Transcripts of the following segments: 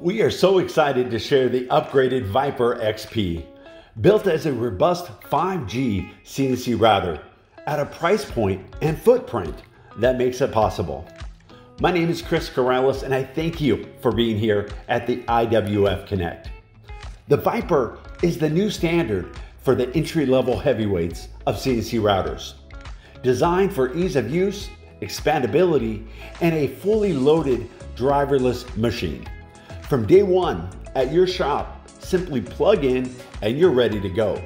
We are so excited to share the upgraded Viper XP, built as a robust 5G CNC router at a price point and footprint that makes it possible. My name is Chris Corrales, and I thank you for being here at the IWF Connect. The Viper is the new standard for the entry level heavyweights of CNC routers. Designed for ease of use, expandability, and a fully loaded driverless machine. From day one at your shop, simply plug in and you're ready to go.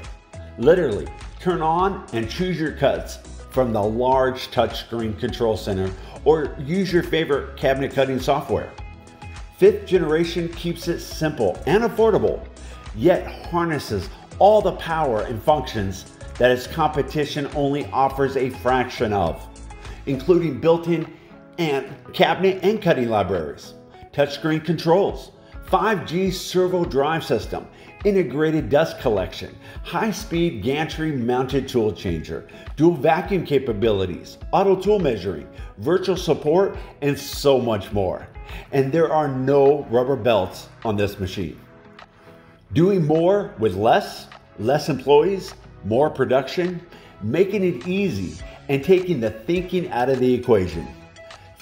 Literally, turn on and choose your cuts from the large touchscreen control center or use your favorite cabinet cutting software. Fifth generation keeps it simple and affordable, yet harnesses all the power and functions that its competition only offers a fraction of, including built-in and cabinet and cutting libraries, touchscreen controls, 5G servo drive system, integrated dust collection, high-speed gantry mounted tool changer, dual vacuum capabilities, auto tool measuring, virtual support, and so much more. And there are no rubber belts on this machine. Doing more with less, less employees, more production, making it easy, and taking the thinking out of the equation.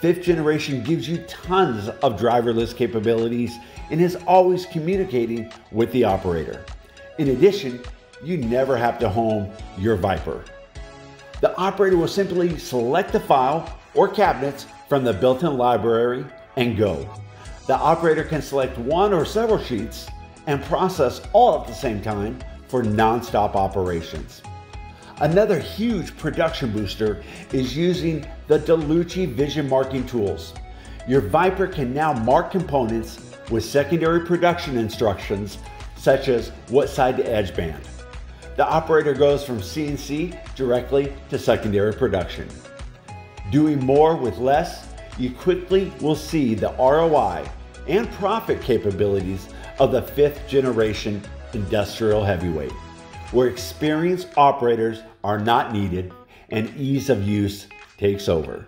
Fifth generation gives you tons of driverless capabilities and is always communicating with the operator. In addition, you never have to home your Viper. The operator will simply select the file or cabinets from the built-in library and go. The operator can select one or several sheets and process all at the same time for non-stop operations. Another huge production booster is using the Delucci vision marking tools. Your Viper can now mark components with secondary production instructions such as what side to edge band. The operator goes from CNC directly to secondary production. Doing more with less, you quickly will see the ROI and profit capabilities of the fifth generation industrial heavyweight, where experienced operators are not needed and ease of use takes over.